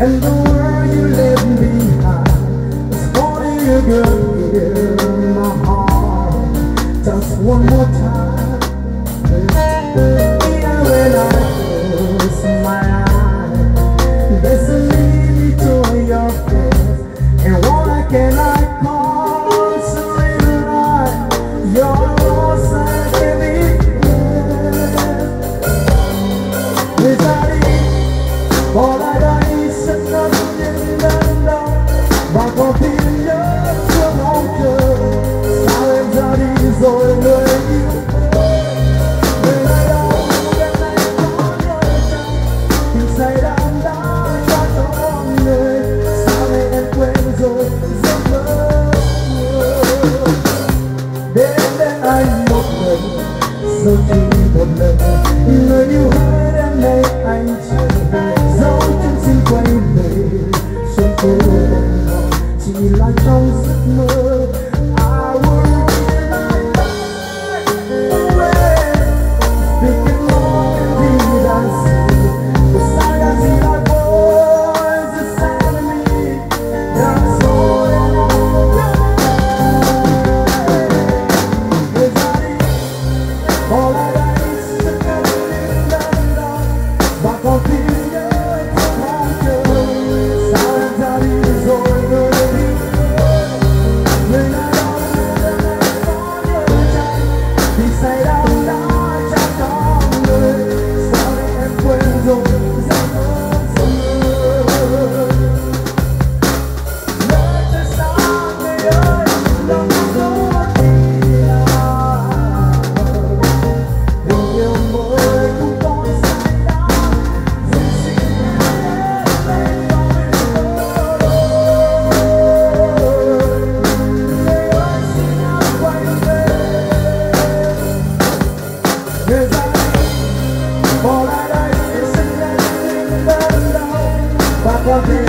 and the world you left behind. It's only a girl in my heart. One more time. light on poder.